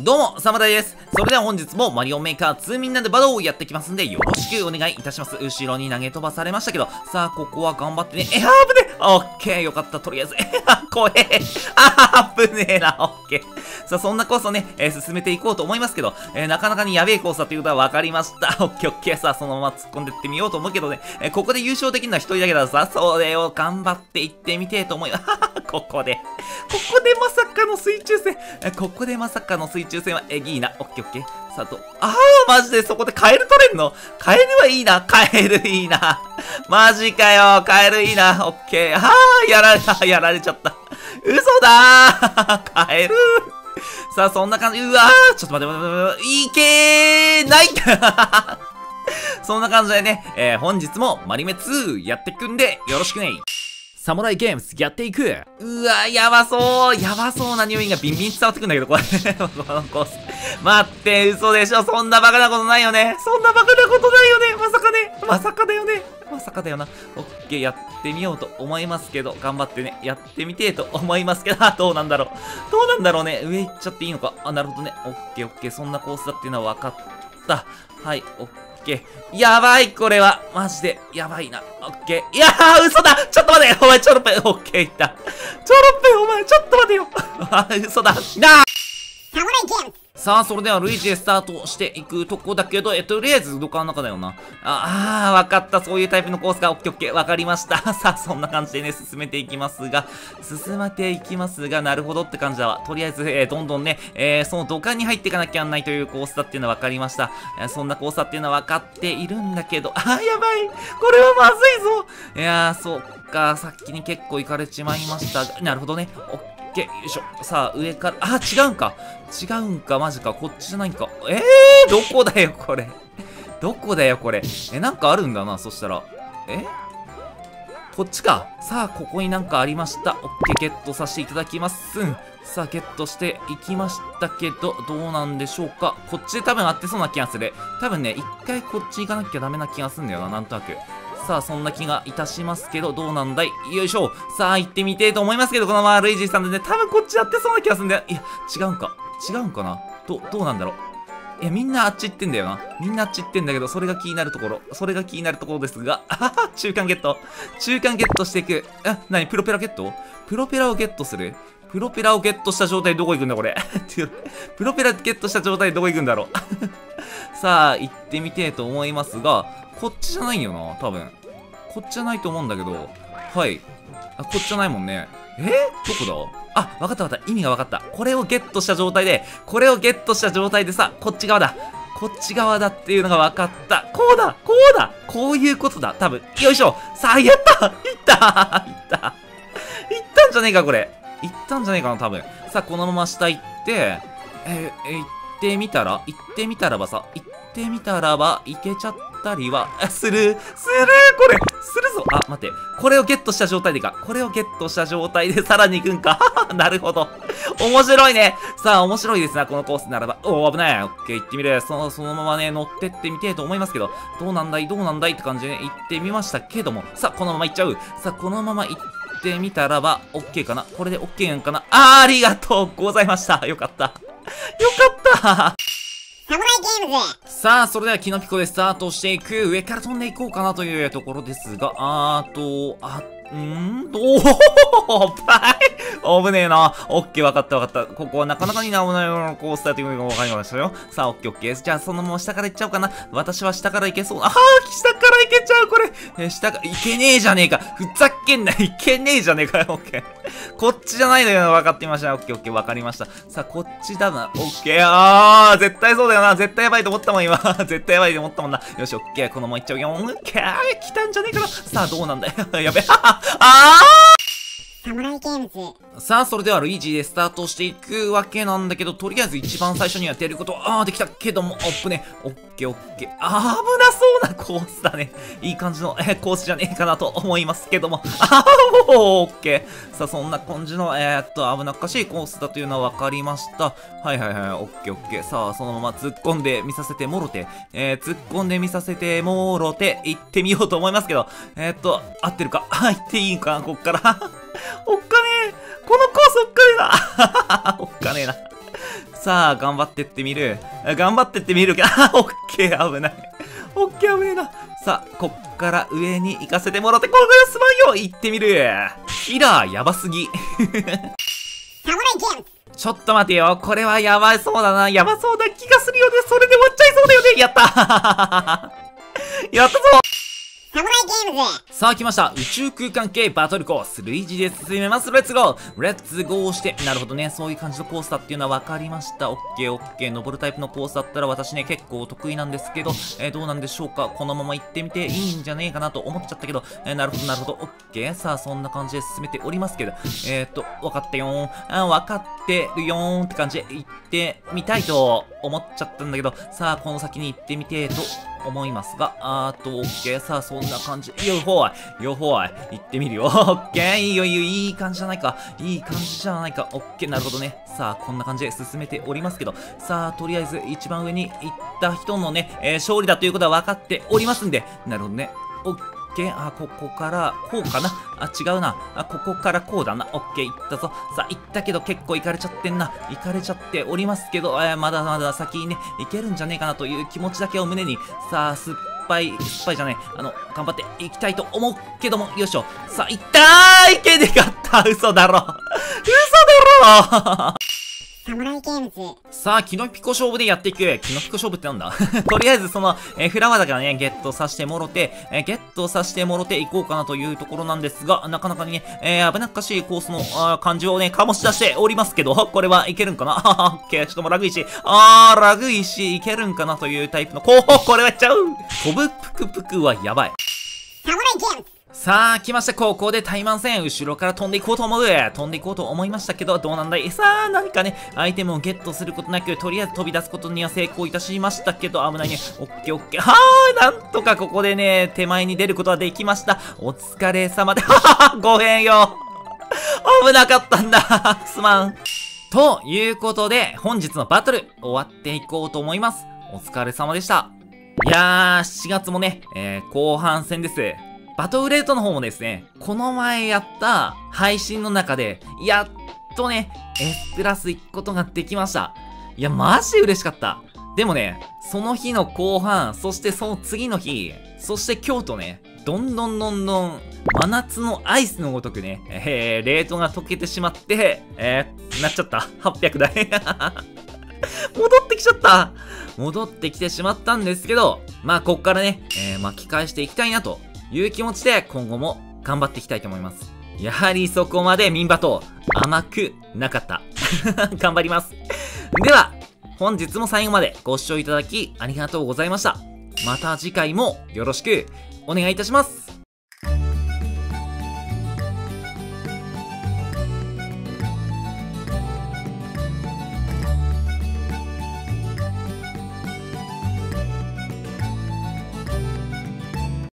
どうも、サムダイです。それでは本日もマリオメーカー2みんなでバドをやってきますんで、よろしくお願いいたします。後ろに投げ飛ばされましたけど、さあ、ここは頑張ってね。え、あぶねオッケー、よかった。とりあえず、え、あ、怖え。あ、ぶねえな。オッケー。さあ、そんなコースをね、えー、進めていこうと思いますけど、えー、なかなかにやべえコースだということは分かりました。オッケー、オッケー。さあ、そのまま突っ込んでいってみようと思うけどね、えー、ここで優勝できるのは一人だけださ、それを頑張っていってみてえと思います。ここで。ここでまさかの水中戦。ここでまさかの水中戦は、え、いいな。オッケーオッケー。さあ、と、あー、マジで？そこでカエル取れんの？カエルはいいな。カエルいいな。マジかよ。カエルいいな。オッケー。あー、やられた。やられちゃった。嘘だー。カエルさあ、そんな感じ。うわー、ちょっと待って待って待って。いけーないそんな感じでね、えー、本日もマリメ2やっていくんで、よろしくね。サムライゲームズやっていくうわ、やばそうやばそうな匂いがビンビン伝わってくんだけど、これこのコース。待って、嘘でしょそんなバカなことないよねそんなバカなことないよねまさかねまさかだよねまさかだよな。オッケー、やってみようと思いますけど、頑張ってね、やってみてえと思いますけど、どうなんだろう。どうなんだろうね。上行っちゃっていいのか。あ、なるほどね。オッケー、オッケー、そんなコースだっていうのは分かった。はい、オッケー。ケー。やばい、これは。マジで、やばいな。オッケー。いやー、嘘だちょっと待てお前、チョロペン。オッケー、いった。チョロペン、お前、ちょっと待てよ。あ、嘘だ。なあさあ、それではルイージでスタートしていくとこだけど、え、とりあえず土管の中だよな。あ、あー、わかった。そういうタイプのコースか。オッケーオッケー。わかりました。さあ、そんな感じでね、進めていきますが、進めていきますが、なるほどって感じだわ。とりあえず、えー、どんどんね、えー、その土管に入っていかなきゃなんないというコースだっていうのはわかりました。えー、そんなコースだっていうのはわかっているんだけど、あー、やばい。これはまずいぞ。いやー、そうか。さっきに結構行かれちまいましたが。なるほどね。オッケー、よいしょ。さあ、上から、あ、違うんか。違うんか、マジか。こっちじゃないんか。えー、どこだよ、これ。どこだよ、これ。え、なんかあるんだな、そしたら。え？こっちか。さあ、ここになんかありました。オッケー、ゲットさせていただきます。さあ、ゲットしていきましたけど、どうなんでしょうか。こっちで多分合ってそうな気がする。多分ね、一回こっち行かなきゃダメな気がするんだよな、なんとなく。さあ、そんな気がいたしますけど、どうなんだい？よいしょ。さあ、行ってみてえと思いますけど、このままルイージさんでね、多分こっちやってそうな気がするんだよ。いや、違うんか。違うんかな？ど、どうなんだろう？いや、みんなあっち行ってんだよな。みんなあっち行ってんだけど、それが気になるところ。それが気になるところですが、あはは、中間ゲット。中間ゲットしていく。え、なに、プロペラゲット？プロペラをゲットする？プロペラをゲットした状態どこ行くんだこれ。プロペラゲットした状態どこ行くんだろう。さあ、行ってみてえと思いますが、こっちじゃないよな、多分。こっちじゃないと思うんだけど、はい。あ、こっちじゃないもんね。え？どこだ？あ、わかったわかった。意味がわかった。これをゲットした状態で、これをゲットした状態でさ、こっち側だ。こっち側だっていうのが分かった。こうだこうだこういうことだ多分。よいしょさあ、やったいったいったいったんじゃねえか、これ。いったんじゃねえかな、多分。さあ、このまま下行って、え、えー、行ってみたら？行ってみたらばさ、行ってみたらば、行けちゃったたりは、する、するこれするぞあ、待って。これをゲットした状態でか。これをゲットした状態で さらに行くんか。なるほど。面白いね。さあ、面白いですな、このコースならば。おお、危ない。オッケー、行ってみる。その、そのままね、乗ってってみてえと思いますけど、どうなんだい、どうなんだい？って感じでね、行ってみましたけども。さあ、このまま行っちゃう。さあ、このまま行ってみたらば、オッケーかなこれでオッケーなんかなあ、ありがとうございました。よかった。よかったさあ、それではキノピコでスタートしていく。上から飛んでいこうかなというところですが、あーと、あ、んーと、おおば危ねえな。オッケー、わかったわかった。ここはなかなかにな危ないようなコースだというのがわかりましたよ。さあ、オッケーオッケー。じゃあ、そのまま下から行っちゃおうかな。私は下から行けそう。あー、下から行けちゃう、これ。え、下から、行けねえじゃねえか。ふざけんな。行けねえじゃねえかよ、オッケー。こっちじゃないのよ。分かってみました。オッケーオッケー、わかりました。さあ、こっちだな。オッケー。あー、絶対そうだよな。絶対やばいと思ったもん、今。絶対やばいと思ったもんな。よし、オッケー。このまま行っちゃうよ。オッケー。来たんじゃねえかな。さあ、どうなんだよ。やべ。あーサムライゲームズ。さあ、それではルイージでスタートしていくわけなんだけど、とりあえず一番最初にやってること、あー、できたけども、おっぷね、オッケーオッケー。あ、危なそうなコースだね。いい感じの、えー、コースじゃねえかなと思いますけども。あー、もう、オッケー。さあ、そんな感じの、えー、っと、危なっかしいコースだというのは分かりました。はいはいはい、オッケーオッケー。さあ、そのまま突っ込んで見させてもろて、えー、突っ込んで見させてもろて、行ってみようと思いますけど、えー、っと、合ってるか？あ、行っていいんかな、こっから。おっかねえ。このコースおっかねえな。おっかねえな。さあ、頑張ってってみる。頑張ってってみるけど、あ、オッケー、危ない。オッケー、危ねえな。さあ、こっから上に行かせてもらって、これがすまんよ行ってみる。キラー、やばすぎ。ちょっと待てよ。これはやばそうだな。やばそうな気がするよね。それで終わっちゃいそうだよね。やった やったぞさあ来ました。宇宙空間系バトルコース。類似で進めます。レッツゴーレッツゴーして。なるほどね。そういう感じのコースだっていうのは分かりました。オッケーオッケー登るタイプのコースだったら私ね結構得意なんですけど、えー、どうなんでしょうか？このまま行ってみていいんじゃねえかなと思っちゃったけど、えー、なるほどなるほど。オッケーさあそんな感じで進めておりますけど。えー、っと分かったよー。あ分かってるよーんって感じで行ってみたいと思っちゃったんだけど。さあこの先に行ってみてと思いますが、あーと、オッケー。さあ、そんな感じ。よほい。よほい。行ってみるよ。オッケー。いいよ、いいよ。いい感じじゃないか。いい感じじゃないか。オッケー。なるほどね。さあ、こんな感じで進めておりますけど、さあ、とりあえず、一番上に行った人のね、えー、勝利だということは分かっておりますんで、なるほどね。オッケー。あ、ここから、こうかな？あ、違うな。あ、ここからこうだな。オッケー、行ったぞ。さあ、行ったけど結構行かれちゃってんな。行かれちゃっておりますけど、えー、まだまだ先にね、行けるんじゃねえかなという気持ちだけを胸に、さあ、すっぱい、酸っぱいじゃない。あの、頑張っていきたいと思うけども、よいしょ。さあ、いったーいけでかった嘘だろ嘘だろサムライゲームズ。さあ、キノピコ勝負でやっていく。キノピコ勝負ってなんだ？とりあえずその、えフラワーだからね、ゲットさせてもろて、えゲットさせてもろていこうかなというところなんですが、なかなかにね、えー、危なっかしいコースのあ感じをね、醸し出しておりますけど、これはいけるんかな？オッケー、ちょっともうラグいし、あー、ラグいし、いけるんかなというタイプの、こう、これはちゃう。飛ぶぷくぷくはやばい。さあ、来ました。ここで対マン戦。後ろから飛んでいこうと思う。飛んでいこうと思いましたけど、どうなんだい？さあ、何かね、アイテムをゲットすることなく、とりあえず飛び出すことには成功いたしましたけど、危ないね。オッケーオッケー。はあ、なんとかここでね、手前に出ることはできました。お疲れ様で、ははは、ごめんよ。危なかったんだ。すまん。ということで、本日のバトル、終わっていこうと思います。お疲れ様でした。いやー、7月もね、えー、後半戦です。バトルレートの方もですね、この前やった配信の中で、やっとね、S プラス行くことができました。いや、マジ嬉しかった。でもね、その日の後半、そしてその次の日、そして今日とね、どんどんどんどん、真夏のアイスのごとくね、えー、レートが溶けてしまって、えー、なっちゃった。800台。戻ってきちゃった戻ってきてしまったんですけど、まあ、こっからね、えー、巻き返していきたいなという気持ちで今後も頑張っていきたいと思います。やはりそこまで民馬と甘くなかった。頑張ります。では、本日も最後までご視聴いただきありがとうございました。また次回もよろしくお願いいたします。